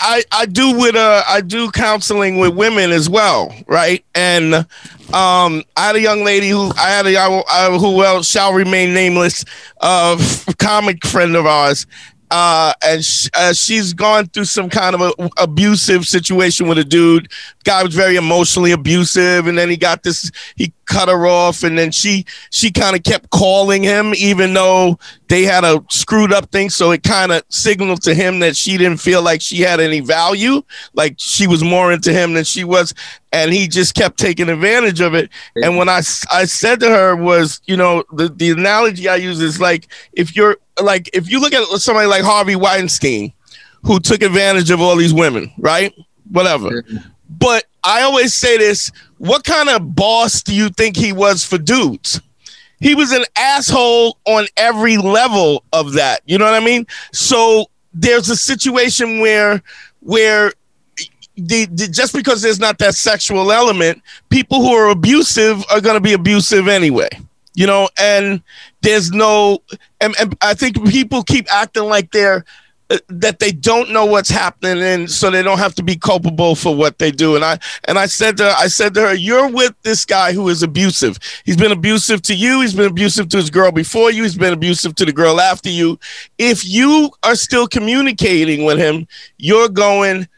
I, I do with uh I do counseling with women as well, right? And um I had a young lady who I had a uh, who well shall remain nameless, uh comic friend of ours, uh, and sh- uh, she's gone through some kind of a abusive situation with a dude. Guy was very emotionally abusive, and then he got this. He cut her off, and then she she kind of kept calling him, even though they had a screwed up thing. So it kind of signaled to him that she didn't feel like she had any value, like she was more into him than she was, and he just kept taking advantage of it. And when I I said to her was, you know, the the analogy I use is like if you're like if you look at somebody like Harvey Weinstein, who took advantage of all these women, right? Whatever. But I always say this: What kind of boss do you think he was for dudes? He was an asshole on every level of that. You know what I mean? So there's a situation where where the, the, just because there's not that sexual element, people who are abusive are going to be abusive anyway you know, and there's no, and, and I think people keep acting like they're, uh, that they don't know what's happening and so they don't have to be culpable for what they do. And i and i said to her, i said to her you're with this guy who is abusive. He's been abusive to you. He's been abusive to his girl before you. He's been abusive to the girl after you. If you are still communicating with him you're going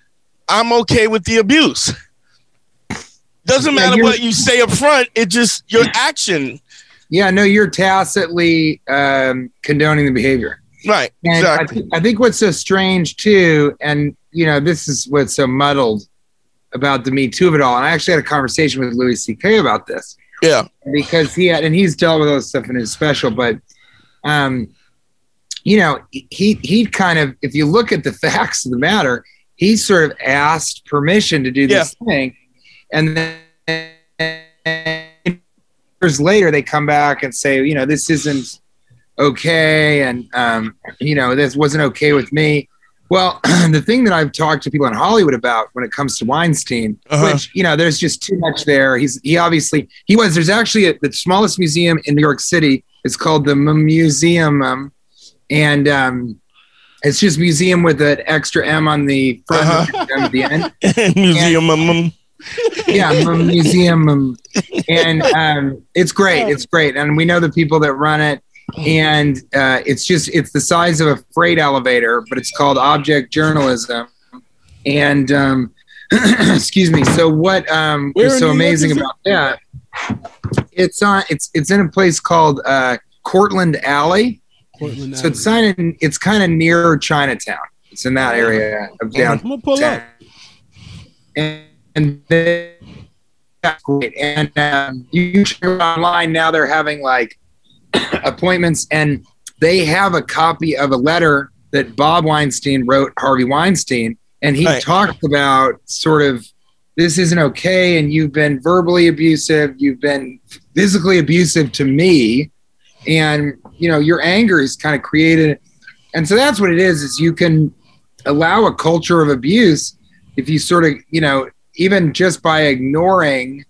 i'm okay with the abuse doesn't matter yeah, what you say up front it just your action yeah, no, you're tacitly um, condoning the behavior. Right. And exactly. I, th- I think what's so strange too, and you know, this is what's so muddled about the Me Too of it all. And I actually had a conversation with Louis C.K. about this. Yeah. Because he had, and he's dealt with all this stuff in his special, but, um, you know, he he kind of, if you look at the facts of the matter, he sort of asked permission to do this yeah. thing, and then years later they come back and say, you know, this isn't okay, and um, you know, this wasn't okay with me. Well, the thing that I've talked to people in Hollywood about when it comes to Weinstein, uh-huh. which you know, there's just too much there. He's he obviously he was. There's actually a, the smallest museum in New York City. It's called the Mmuseumm, um, and um, it's just museum with an extra M on the front uh-huh. at the end. museum. And, yeah, museum, um, and um, it's great. It's great, and we know the people that run it. And uh, it's just it's the size of a freight elevator, but it's called object journalism. And um, excuse me. So what um, is so amazing about that? It's on. It's it's in a place called uh, Cortlandt Alley. Cortlandt so it's kind of it's kind of near Chinatown. It's in that area of downtown. And and that's great. And um, you can online now. They're having like appointments, and they have a copy of a letter that Bob Weinstein wrote Harvey Weinstein, and he right. talked about sort of this isn't okay, and you've been verbally abusive, you've been physically abusive to me, and you know your anger is kind of created, and so that's what it is. Is you can allow a culture of abuse if you sort of you know even just by ignoring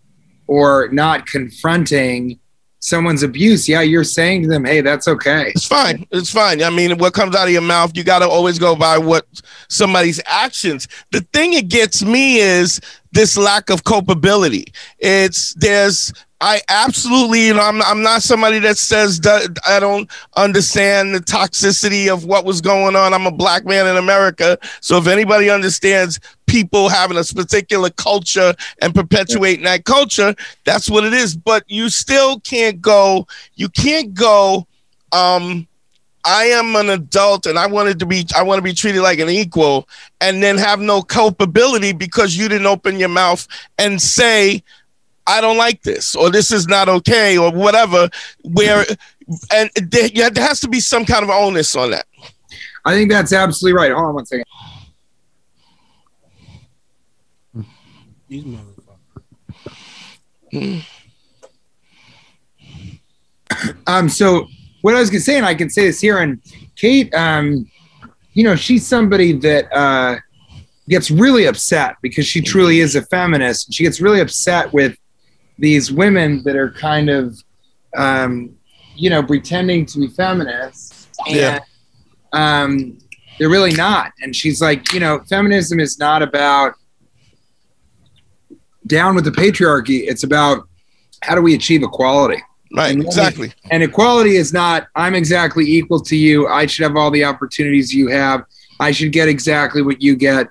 or not confronting someone's abuse, yeah, you're saying to them, hey, that's okay. It's fine. It's fine. I mean, what comes out of your mouth, you got to always go by what somebody's actions. The thing it gets me is this lack of culpability. It's there's I absolutely, you know, I'm, I'm not somebody that says that I don't understand the toxicity of what was going on. I'm a black man in America. So if anybody understands people having a particular culture and perpetuating that culture, that's what it is. But you still can't go, you can't go, um, I am an adult and I wanted to be I want to be treated like an equal and then have no culpability because you didn't open your mouth and say I don't like this or this is not okay or whatever. Where and there, there has to be some kind of onus on that. I think that's absolutely right. Hold on one second. These motherfuckers. um. So what I was gonna say, and I can say this here, and Kate, um, you know, she's somebody that uh, gets really upset because she truly is a feminist. She gets really upset with these women that are kind of, um, you know, pretending to be feminists. And, yeah. Um, they're really not. And she's like, you know, feminism is not about down with the patriarchy. It's about how do we achieve equality? Right, And- exactly. And equality is not, I'm exactly equal to you. I should have all the opportunities you have. I should get exactly what you get.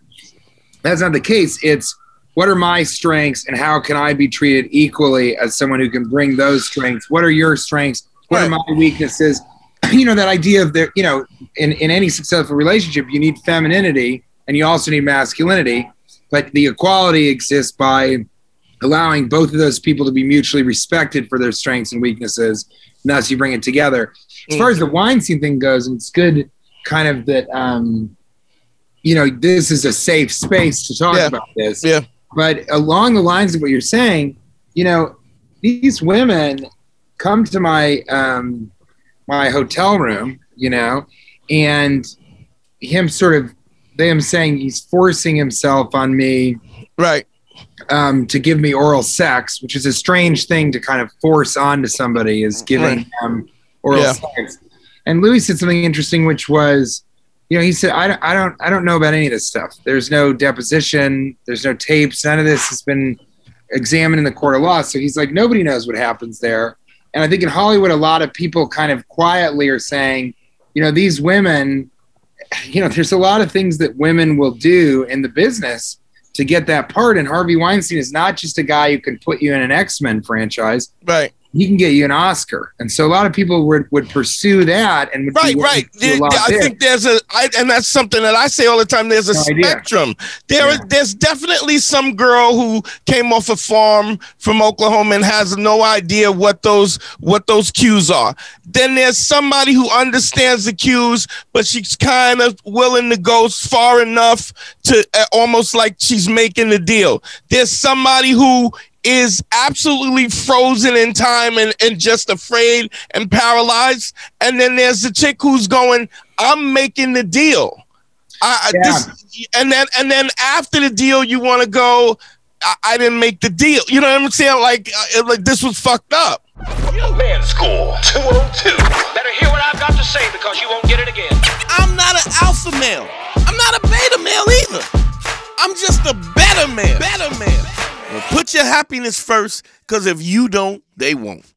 That's not the case. It's what are my strengths and how can I be treated equally as someone who can bring those strengths? What are your strengths? What are my weaknesses? You know, that idea of there, you know, in, in any successful relationship, you need femininity and you also need masculinity, but the equality exists by allowing both of those people to be mutually respected for their strengths and weaknesses. And thus you bring it together. As far as the Weinstein thing goes, and it's good kind of that um, you know, this is a safe space to talk Yeah. about this. Yeah. But along the lines of what you're saying, you know, these women come to my um my hotel room, you know, and him sort of them saying he's forcing himself on me Right. um, to give me oral sex, which is a strange thing to kind of force onto somebody, is giving Right. them oral Yeah. sex. And Louis said something interesting, which was, you know, he said, I don't, I don't, I don't know about any of this stuff. There's no deposition, there's no tapes, none of this has been examined in the court of law. So he's like, nobody knows what happens there. And I think in Hollywood, a lot of people kind of quietly are saying, you know, these women, you know, there's a lot of things that women will do in the business to get that part. And Harvey Weinstein is not just a guy who can put you in an X Men franchise. Right. He can get you an Oscar. And so a lot of people would, would pursue that and Right, right. There- I there. think there's a, I, and that's something that I say all the time. There's a No idea. spectrum. There, is Yeah. there's definitely some girl who came off a farm from Oklahoma and has no idea what those what those cues are. Then there's somebody who understands the cues, but she's kind of willing to go far enough to uh, almost like she's making the deal. There's somebody who is absolutely frozen in time and, and just afraid and paralyzed. And then there's the chick who's going, I'm making the deal. I, I- Yeah. this, and then and then after the deal, you want to go. I, I didn't make the deal. You know what I'm saying? Like, uh, like this was fucked up. Man School happiness first, because if you don't, they won't.